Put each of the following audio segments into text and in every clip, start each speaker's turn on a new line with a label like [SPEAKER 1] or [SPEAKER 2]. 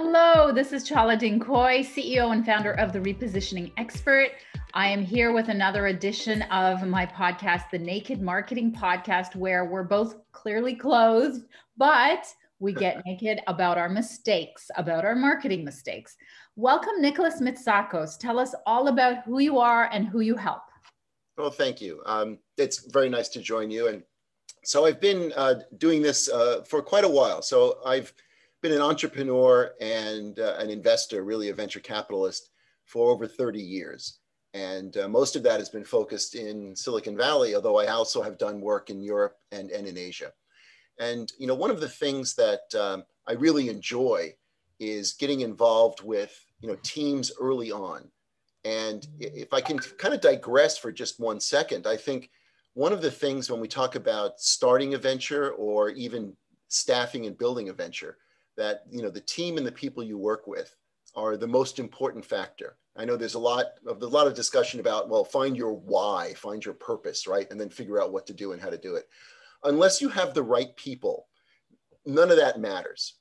[SPEAKER 1] Hello, this is Chala Dincoy, CEO and founder of The Repositioning Expert. I am here with another edition of my podcast, The Naked Marketing Podcast, where we're both clearly clothed, but we get naked about our mistakes, about our marketing mistakes. Welcome, Nicholas Mitsakos. Tell us all about who you are and who you help.
[SPEAKER 2] Well, thank you. Um, it's very nice to join you. And so I've been uh, doing this uh, for quite a while. So I've been an entrepreneur and uh, an investor, really a venture capitalist, for over 30 years. And uh, most of that has been focused in Silicon Valley, although I also have done work in Europe and, and in Asia. And you know, one of the things that um, I really enjoy is getting involved with you know teams early on. And if I can kind of digress for just one second, I think one of the things when we talk about starting a venture or even staffing and building a venture that you know the team and the people you work with are the most important factor. I know there's a lot of a lot of discussion about well, find your why, find your purpose, right, and then figure out what to do and how to do it. Unless you have the right people, none of that matters.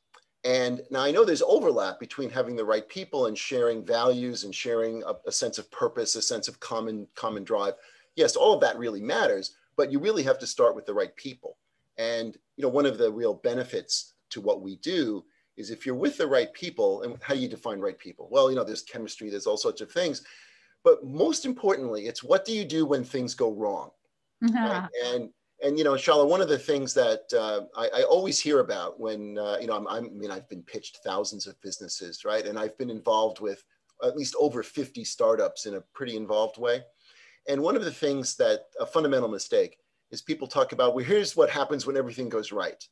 [SPEAKER 2] And now I know there's overlap between having the right people and sharing values and sharing a, a sense of purpose, a sense of common common drive. Yes, all of that really matters, but you really have to start with the right people. And you know, one of the real benefits to what we do is if you're with the right people, and how do you define right people? Well, you know, there's chemistry, there's all sorts of things. But most importantly, it's what do you do when things go wrong? Mm-hmm. Right? And and you know, Chala, one of the things that uh, I, I, always hear about when uh, you know, I'm, I'm, i mean, I've been pitched thousands of businesses, right? And I've been involved with at least over 50 startups in a pretty involved way. And one of the things that a fundamental mistake is people talk about, well, here's what happens when everything goes right.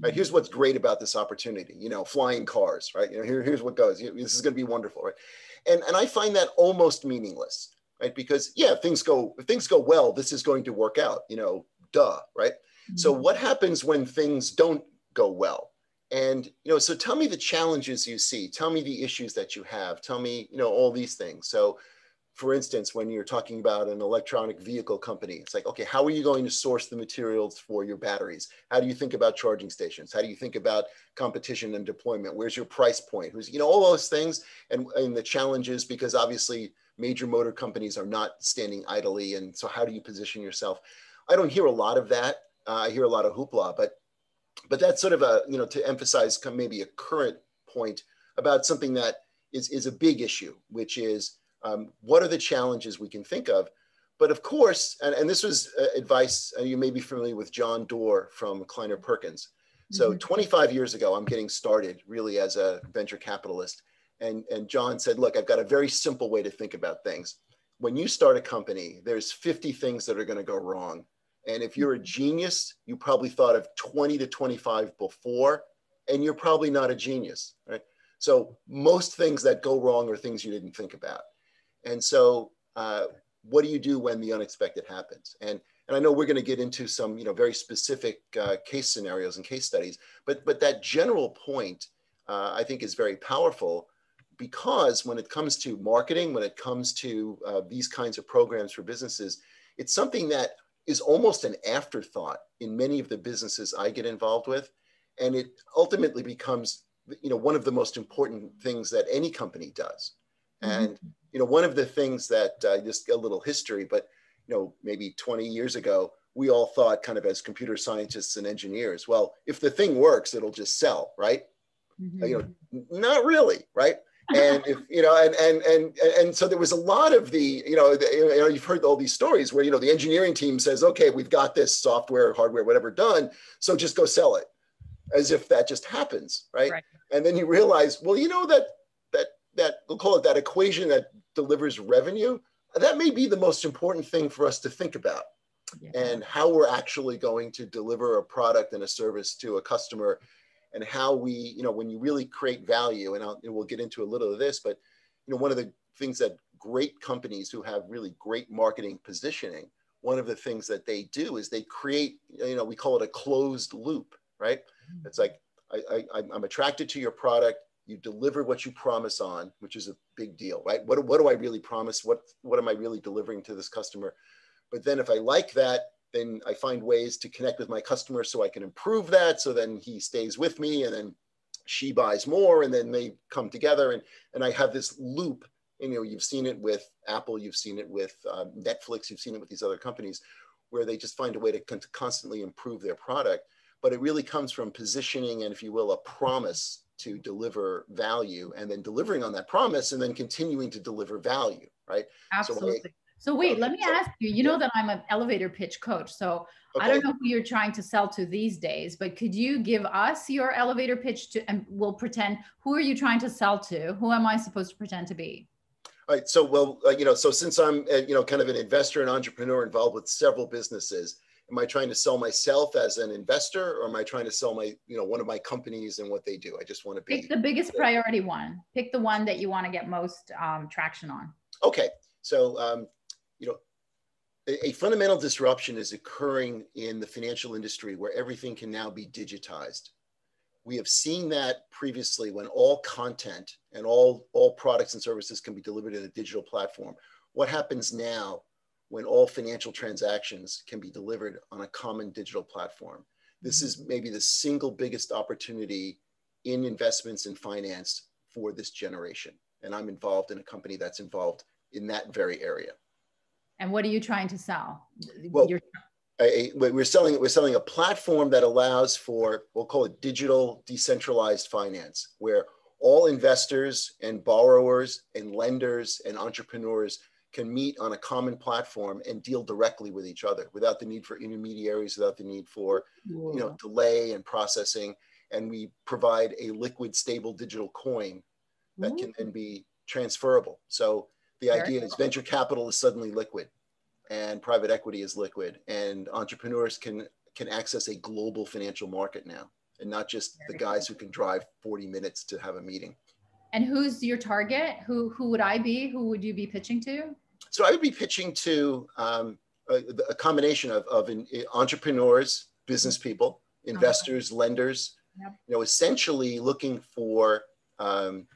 [SPEAKER 2] Right? Here's what's great about this opportunity. You know, flying cars, right? You know, here, here's what goes. This is going to be wonderful, right? And and I find that almost meaningless, right? Because yeah, if things go if things go well, this is going to work out. You know, duh, right? Mm-hmm. So what happens when things don't go well? And you know, so tell me the challenges you see. Tell me the issues that you have. Tell me, you know, all these things. So for instance, when you're talking about an electronic vehicle company, it's like, okay, how are you going to source the materials for your batteries? How do you think about charging stations? How do you think about competition and deployment? Where's your price point? Who's, you know, all those things and, and the challenges, because obviously major motor companies are not standing idly. And so how do you position yourself? I don't hear a lot of that. Uh, I hear a lot of hoopla, but, but that's sort of a, you know, to emphasize maybe a current point about something that is, is a big issue, which is, um, what are the challenges we can think of? But of course, and, and this was uh, advice, uh, you may be familiar with John Doerr from Kleiner Perkins. So mm-hmm. 25 years ago, I'm getting started really as a venture capitalist. And, and John said, look, I've got a very simple way to think about things. When you start a company, there's 50 things that are going to go wrong. And if you're a genius, you probably thought of 20 to 25 before, and you're probably not a genius, right? So most things that go wrong are things you didn't think about. And so, uh, what do you do when the unexpected happens? And and I know we're going to get into some you know very specific uh, case scenarios and case studies, but but that general point uh, I think is very powerful because when it comes to marketing, when it comes to uh, these kinds of programs for businesses, it's something that is almost an afterthought in many of the businesses I get involved with, and it ultimately becomes you know one of the most important things that any company does. Mm-hmm. You know, one of the things that uh, just a little history, but you know, maybe 20 years ago, we all thought kind of as computer scientists and engineers, well, if the thing works, it'll just sell, right? Mm-hmm. You know, not really, right? and if you know and and and and so there was a lot of the you know, the, you know you've heard all these stories where you know the engineering team says okay we've got this software hardware whatever done so just go sell it as if that just happens right, right. and then you realize well you know that that that we'll call it that equation that delivers revenue, that may be the most important thing for us to think about. Yeah. And how we're actually going to deliver a product and a service to a customer, and how we, you know, when you really create value, and, and we'll get into a little of this, but you know, one of the things that great companies who have really great marketing positioning, one of the things that they do is they create, you know, we call it a closed loop, right? Mm-hmm. It's like I, I, I'm attracted to your product you deliver what you promise on, which is a big deal, right? What, what do I really promise? What, what am I really delivering to this customer? But then if I like that, then I find ways to connect with my customer so I can improve that. So then he stays with me and then she buys more and then they come together and, and I have this loop you know, you've seen it with Apple, you've seen it with um, Netflix, you've seen it with these other companies where they just find a way to, to constantly improve their product. But it really comes from positioning and, if you will, a promise to deliver value and then delivering on that promise and then continuing to deliver value, right?
[SPEAKER 1] Absolutely. So, I, so wait, let me so, ask you, you know that I'm an elevator pitch coach. So okay. I don't know who you're trying to sell to these days, but could you give us your elevator pitch to, and we'll pretend, who are you trying to sell to? Who am I supposed to pretend to be?
[SPEAKER 2] All right. So, well, uh, you know, so since I'm, uh, you know, kind of an investor and entrepreneur involved with several businesses, am I trying to sell myself as an investor or am I trying to sell my, you know, one of my companies and what they do? I just want to be.
[SPEAKER 1] Pick the biggest priority one. Pick the one that you want to get most um, traction on.
[SPEAKER 2] Okay. So, um, you know, a, a fundamental disruption is occurring in the financial industry where everything can now be digitized. We have seen that previously when all content and all, all products and services can be delivered in a digital platform. What happens now when all financial transactions can be delivered on a common digital platform? This mm-hmm. is maybe the single biggest opportunity in investments and finance for this generation. And I'm involved in a company that's involved in that very area.
[SPEAKER 1] And what are you trying to sell?
[SPEAKER 2] Well, a, we're selling we're selling a platform that allows for we'll call it digital decentralized finance, where all investors and borrowers and lenders and entrepreneurs can meet on a common platform and deal directly with each other without the need for intermediaries, without the need for you know delay and processing. And we provide a liquid, stable digital coin that can then be mm. transferable. So the Very idea cool. is venture capital is suddenly liquid and private equity is liquid and entrepreneurs can can access a global financial market now and not just Very the guys cool. who can drive 40 minutes to have a meeting.
[SPEAKER 1] And who's your target? Who who would I be? Who would you be pitching to?
[SPEAKER 2] So I would be pitching to um, a, a, combination of, of an, entrepreneurs, business people, investors, uh-huh. lenders, yep. you know, essentially looking for um,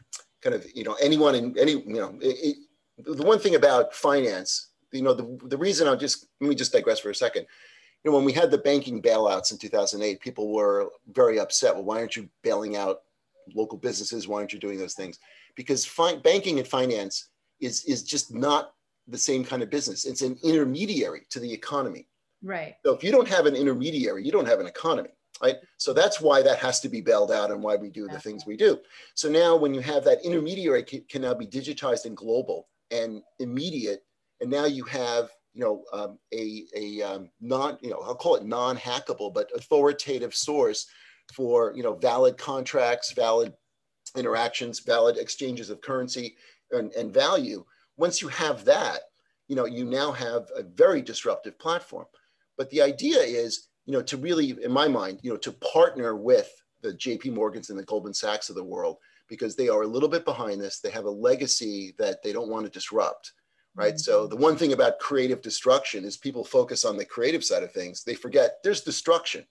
[SPEAKER 2] kind of, you know, anyone in any, you know, it, the one thing about finance, you know, the, the reason I'll just, let me just digress for a second. You know, when we had the banking bailouts in 2008, people were very upset. Well, why aren't you bailing out local businesses? Why aren't you doing those things? Because fi- banking and finance is, is just not the same kind of business. It's an intermediary to the economy.
[SPEAKER 1] Right.
[SPEAKER 2] So if you don't have an intermediary, you don't have an economy right? So that's why that has to be bailed out and why we do the things we do. So now when you have that intermediary can, can now be digitized and global, and immediate. And now you have, you know, um, a, a um, non, you know, I'll call it non-hackable, but authoritative source for, you know, valid contracts, valid interactions, valid exchanges of currency and, and value. Once you have that, you know, you now have a very disruptive platform. But the idea is, you know, to really, in my mind, you know, to partner with the JP Morgans and the Goldman Sachs of the world because they are a little bit behind this. They have a legacy that they don't want to disrupt, right? Mm-hmm. So the one thing about creative destruction is people focus on the creative side of things. They forget there's destruction,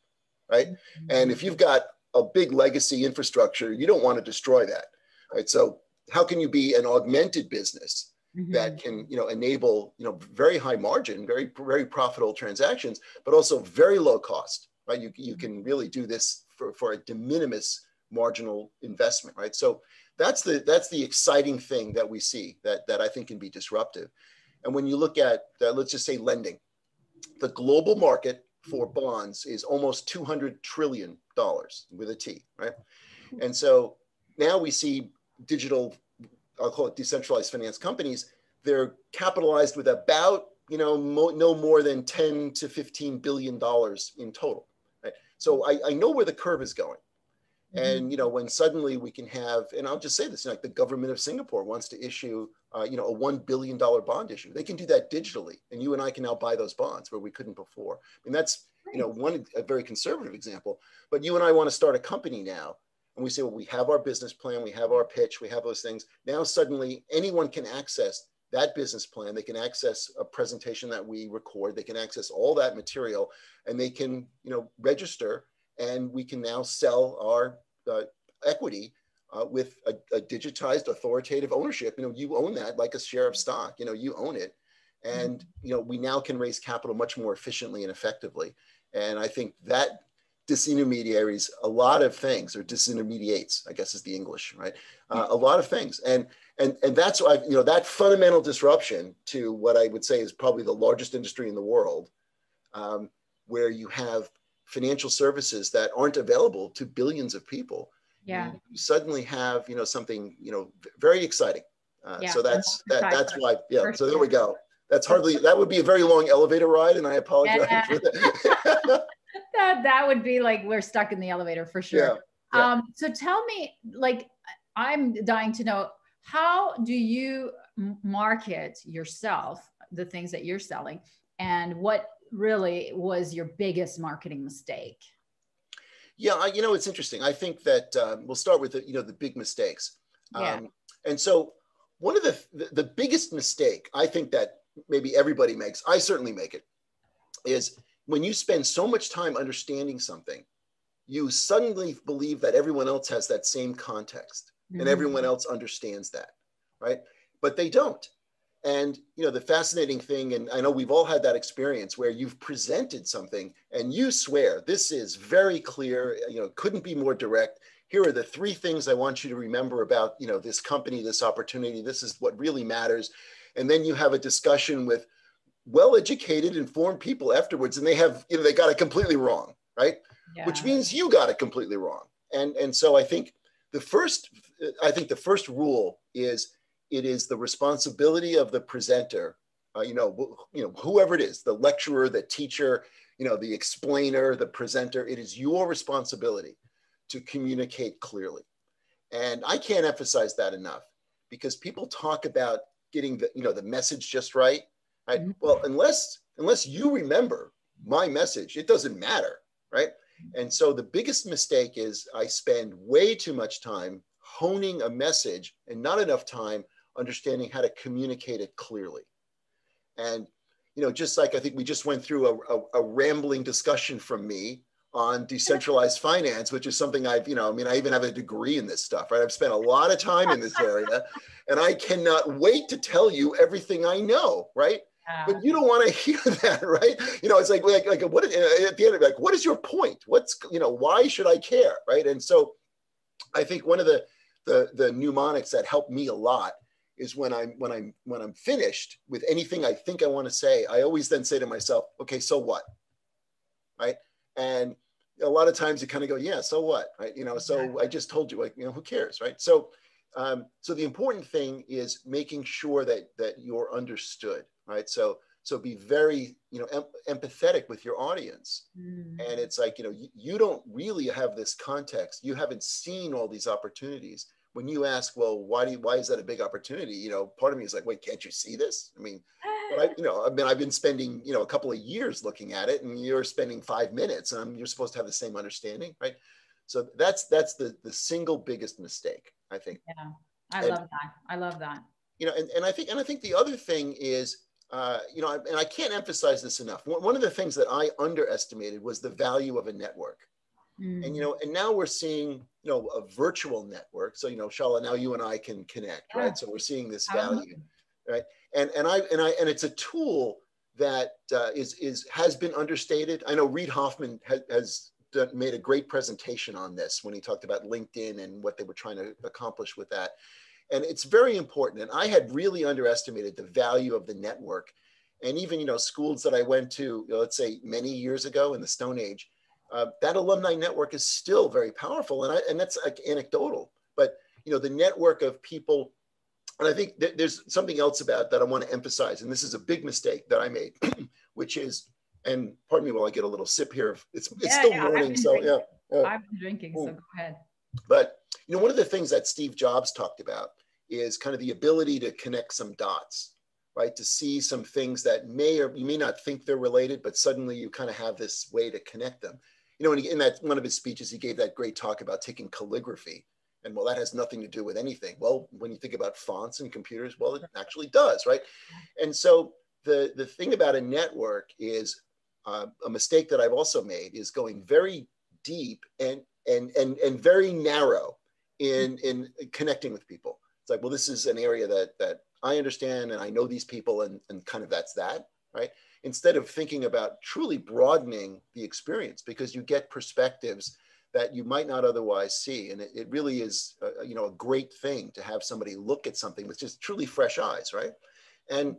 [SPEAKER 2] right? Mm-hmm. And if you've got a big legacy infrastructure, you don't want to destroy that, right? So how can you be an augmented business mm-hmm. that can, you know, enable, you know, very high margin, very very profitable transactions, but also very low cost, right? You you can really do this for, for a de minimis marginal investment, right? So that's the that's the exciting thing that we see that that I think can be disruptive. And when you look at uh, let's just say lending, the global market for bonds is almost 200 trillion dollars with a T, right? And so now we see digital, I'll call it decentralized finance companies. They're capitalized with about you know mo- no more than 10 to 15 billion dollars in total. Right? So I, I know where the curve is going. Mm-hmm. And you know, when suddenly we can have, and I'll just say this, like the government of Singapore wants to issue, uh, you know, a one billion dollar bond issue. They can do that digitally, and you and I can now buy those bonds where we couldn't before. I mean, that's you know one a very conservative example. But you and I want to start a company now, and we say, well, we have our business plan, we have our pitch, we have those things. Now suddenly anyone can access that business plan. They can access a presentation that we record. They can access all that material, and they can you know register and we can now sell our uh, equity uh, with a, a, digitized authoritative ownership. You know, you own that like a share of stock. You know, you own it, and you know we now can raise capital much more efficiently and effectively. And I think that disintermediaries a lot of things, or disintermediates, I guess is the English, right? Uh, a lot of things, and and and that's why you know that fundamental disruption to what I would say is probably the largest industry in the world, um, where you have financial services that aren't available to billions of people.
[SPEAKER 1] Yeah.
[SPEAKER 2] You suddenly have you know something you know very exciting. Uh, yeah, so that's that, that's why yeah. So there we go. That's hardly that would be a very long elevator ride, and I apologize yeah. for
[SPEAKER 1] that. that that would be like we're stuck in the elevator for sure. Yeah, yeah. Um, so tell me, like, I'm dying to know how do you market yourself, the things that you're selling, and what really was your biggest marketing mistake?
[SPEAKER 2] Yeah, you know, it's interesting. I think that um, we'll start with the, you know the big mistakes. Yeah. Um, and so one of the, the the biggest mistake I think that maybe everybody makes, I certainly make it, is when you spend so much time understanding something, you suddenly believe that everyone else has that same context mm-hmm. and everyone else understands that, right? But they don't. And you know the fascinating thing, and I know we've all had that experience where you've presented something and you swear this is very clear, you know, couldn't be more direct. Here are the three things I want you to remember about you know this company, this opportunity. This is what really matters and then you have a discussion with well-educated, informed people afterwards, and they have you know they got it completely wrong, right? Yeah. Which means you got it completely wrong. And and so I think the first I think the first rule is it is the responsibility of the presenter, uh, you know, you know whoever it is, the lecturer, the teacher, you know, the explainer, the presenter. It is your responsibility to communicate clearly. And I can't emphasize that enough because people talk about getting the you know the message just right. Right? Mm-hmm. Well, unless unless you remember my message, it doesn't matter, right? And so the biggest mistake is I spend way too much time honing a message and not enough time understanding how to communicate it clearly. And you know, just like I think we just went through a, a, a rambling discussion from me on decentralized finance, which is something I've, you know, I mean, I even have a degree in this stuff, right? I've spent a lot of time in this area and I cannot wait to tell you everything I know, right? Yeah. But you don't want to hear that, right? You know, it's like, like, like what at the end of like, what is your point? What's, you know, why should I care, right? And so I think one of the, the, the mnemonics that helped me a lot is when I'm when I'm when I'm finished with anything I think I want to say, I always then say to myself, okay, so what? Right? And a lot of times you kind of go, yeah, so what, right? You know, so I just told you, like, you know, who cares, right? So, um, so the important thing is making sure that that you're understood, right? So, so be very, you know, em- empathetic with your audience. Mm. And it's like, you know, you, you don't really have this context. You haven't seen all these opportunities. When you ask, well, why do you, why is that a big opportunity? You know, part of me is like, wait, can't you see this? I mean, but I, you know, I mean, I've been spending, you know, a couple of years looking at it, and you're spending five minutes, and you're supposed to have the same understanding, right? So that's that's the the single biggest mistake, I think.
[SPEAKER 1] Yeah, I and, love that. I love that.
[SPEAKER 2] You know, and, and I think and I think the other thing is, uh, you know, and I can't emphasize this enough. One of the things that I underestimated was the value of a network. Mm. And you know, and now we're seeing, you know, a virtual network. So you know, Chala, now you and I can connect, yeah. right? So we're seeing this value, right? and and I and I and it's a tool that uh, is is has been understated. I know Reid Hoffman ha- has done, made a great presentation on this when he talked about LinkedIn and what they were trying to accomplish with that, and it's very important. And I had really underestimated the value of the network, and even you know schools that I went to, you know, let's say many years ago in the Stone Age, uh, that alumni network is still very powerful, and I, and that's like anecdotal, but you know the network of people and I think th- there's something else about that I want to emphasize, and this is a big mistake that I made, which is, and pardon me while I get a little sip here. It's it's yeah, still yeah, morning, so
[SPEAKER 1] drinking. yeah. Uh, I've been drinking, so go ahead.
[SPEAKER 2] But you know, one of the things that Steve Jobs talked about is kind of the ability to connect some dots, right? To see some things that may or you may not think they're related, but suddenly you kind of have this way to connect them. You know, in that one of his speeches, he gave that great talk about taking calligraphy and well, that has nothing to do with anything. Well, when you think about fonts and computers, well, it actually does, right? And so the, the thing about a network is uh, a mistake that I've also made is going very deep and, and, and, and very narrow in, in connecting with people. It's like, well, this is an area that, that I understand and I know these people and, and kind of that's that, right? Instead of thinking about truly broadening the experience because you get perspectives that you might not otherwise see. And it, it really is, a, you know, a great thing to have somebody look at something with just truly fresh eyes, right? And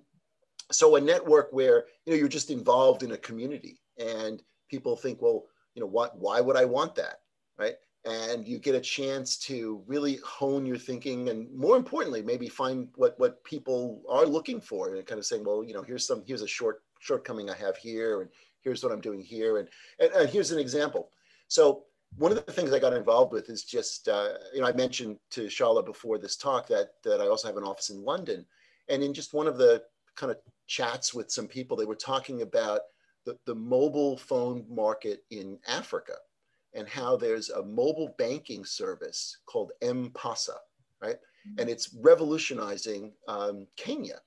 [SPEAKER 2] so a network where, you know, you're just involved in a community and people think, well, you know, what, why would I want that, right? And you get a chance to really hone your thinking and more importantly, maybe find what, what people are looking for and kind of saying, well, you know, here's some, here's a short shortcoming I have here and here's what I'm doing here. And, and, and here's an example. So one of the things I got involved with is just, uh, you know, I mentioned to Chala before this talk that, that I also have an office in London. And in just one of the kind of chats with some people, they were talking about the, the mobile phone market in Africa and how there's a mobile banking service called M-Pesa, right? Mm-hmm. And it's revolutionizing um, Kenya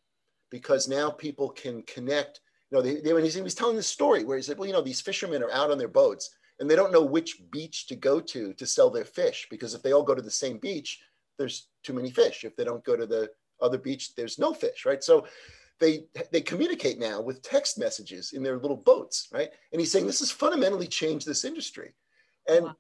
[SPEAKER 2] because now people can connect. You know, they, they, when he was telling this story where he said, well, you know, these fishermen are out on their boats and they don't know which beach to go to to sell their fish because if they all go to the same beach, there's too many fish. If they don't go to the other beach, there's no fish, right? So they they communicate now with text messages in their little boats, right? And he's saying this has fundamentally changed this industry, and. Wow.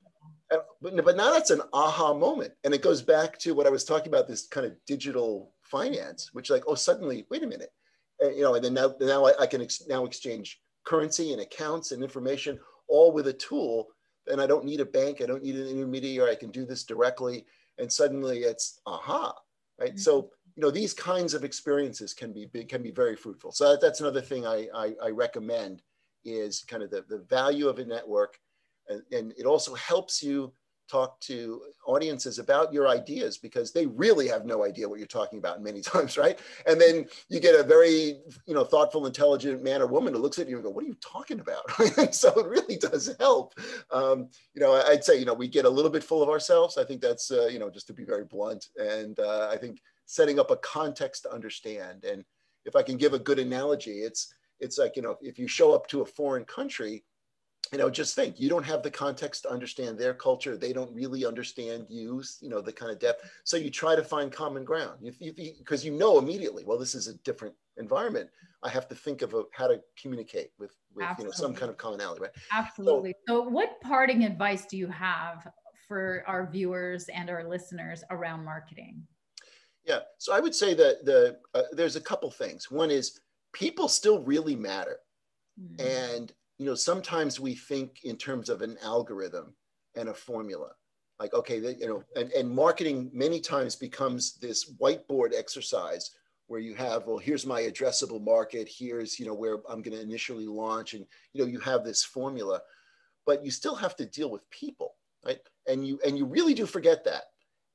[SPEAKER 2] But, but now that's an aha moment. And it goes back to what I was talking about this kind of digital finance, which like, oh, suddenly, wait a minute. And, you know, and then now, now I, I can ex- now exchange currency and accounts and information all with a tool, and I don't need a bank, I don't need an intermediary, I can do this directly. And suddenly it's aha, right? Mm-hmm. So, you know, these kinds of experiences can be can be very fruitful. So that, that's another thing I, I, I, recommend is kind of the, the value of a network. And, and it also helps you talk to audiences about your ideas because they really have no idea what you're talking about many times, right? And then you get a very, you know, thoughtful, intelligent man or woman who looks at you and go, "What are you talking about?" so it really does help. Um, you know, I'd say, you know, we get a little bit full of ourselves. I think that's, uh, you know, just to be very blunt. And uh, I think setting up a context to understand. And if I can give a good analogy, it's it's like you know, if you show up to a foreign country you know, just think you don't have the context to understand their culture. They don't really understand you, you know, the kind of depth. So you try to find common ground because you, you, know immediately, well, this is a different environment. I have to think of a, how to communicate with, with you know, some kind of commonality, right?
[SPEAKER 1] Absolutely. So, so, what parting advice do you have for our viewers and our listeners around marketing?
[SPEAKER 2] Yeah. So I would say that the uh, there's a couple things. One is people still really matter. Mm-hmm. And you know, sometimes we think in terms of an algorithm and a formula. Like, okay, you know, and, and marketing many times becomes this whiteboard exercise where you have, well, here's my addressable market, here's, you know, where I'm going to initially launch, and you know, you have this formula, but you still have to deal with people, right? And you and you really do forget that.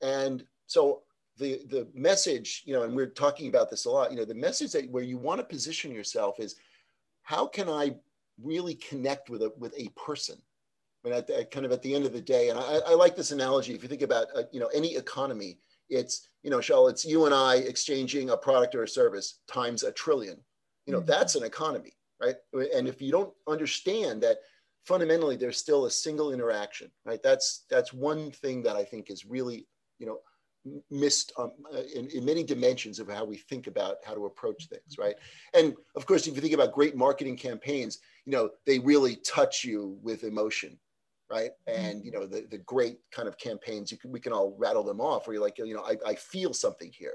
[SPEAKER 2] And so the the message, you know, and we're talking about this a lot, you know, the message that where you want to position yourself is how can I really connect with a with a person. I mean, at, at kind of at the end of the day, and I, I like this analogy. If you think about uh, you know any economy, it's you know, Shell, it's you and I exchanging a product or a service times a trillion. You know, mm-hmm. that's an economy, right? And if you don't understand that fundamentally there's still a single interaction, right? That's that's one thing that I think is really you know missed um, uh, in, in, many dimensions of how we think about how to approach things, right? And of course, if you think about great marketing campaigns, you know, they really touch you with emotion, right? And, you know, the, the great kind of campaigns, you can, we can all rattle them off where you're like, you know, I, I feel something here.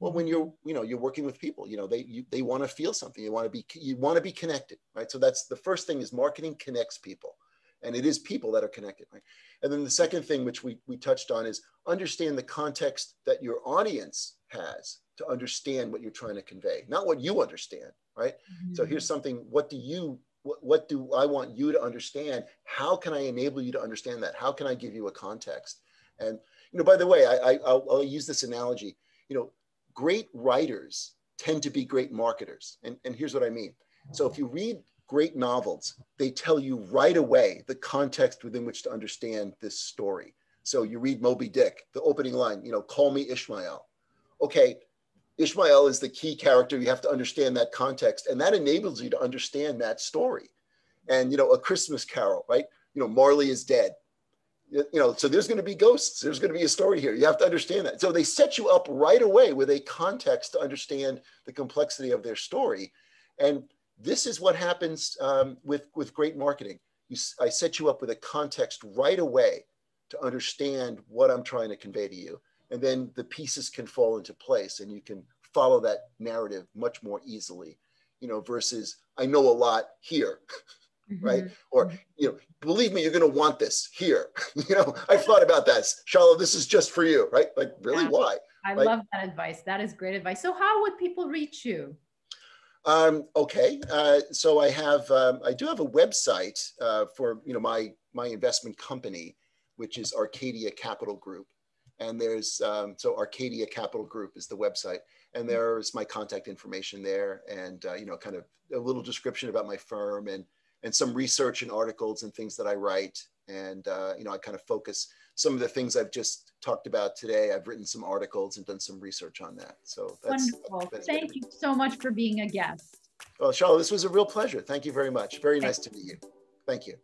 [SPEAKER 2] Well, when you're, you know, you're working with people, you know, they, you, they want to feel something. You want to be, you want to be connected, right? So that's the first thing is marketing connects people and it is people that are connected right? And then the second thing which we, we touched on is understand the context that your audience has to understand what you're trying to convey not what you understand right? Mm-hmm. so here's something what do you what, what do i want you to understand? How can i enable you to understand that? How can i give you a context? And you know by the way i, I I'll, I'll use this analogy you know great writers tend to be great marketers. And, and here's what i mean. So if you read great novels, they tell you right away the context within which to understand this story. So you read Moby Dick, the opening line, you know, call me Ishmael. Okay, Ishmael is the key character. You have to understand that context, and that enables you to understand that story. And, you know, A Christmas Carol, right? You know, Marley is dead. You know, so there's going to be ghosts. There's going to be a story here. You have to understand that. So they set you up right away with a context to understand the complexity of their story. And this is what happens um, with, with great marketing. You, I set you up with a context right away to understand what I'm trying to convey to you. And then the pieces can fall into place and you can follow that narrative much more easily, you know, versus I know a lot here. Mm-hmm. right? Or, mm-hmm. you know, believe me, you're going to want this here. you know, I've thought about that. Charlotte, this is just for you, right? Like, really, yeah. why?
[SPEAKER 1] I love that advice. That is great advice. So, how would people reach you?
[SPEAKER 2] Um, okay, uh, so I have, um, I do have a website uh, for, you know, my my investment company, which is Arcadia Capital Group, and there's um, so Arcadia Capital Group is the website, and mm-hmm. there's my contact information there, and uh, you know, kind of a little description about my firm and and some research and articles and things that I write. And, uh, you know, I kind of focus some of the things I've just talked about today. I've written some articles and done some research on that. So
[SPEAKER 1] that's wonderful. That's Thank you so much for being a guest.
[SPEAKER 2] Well, Charlotte, this was a real pleasure. Thank you very much. Very nice to meet you. Thank you.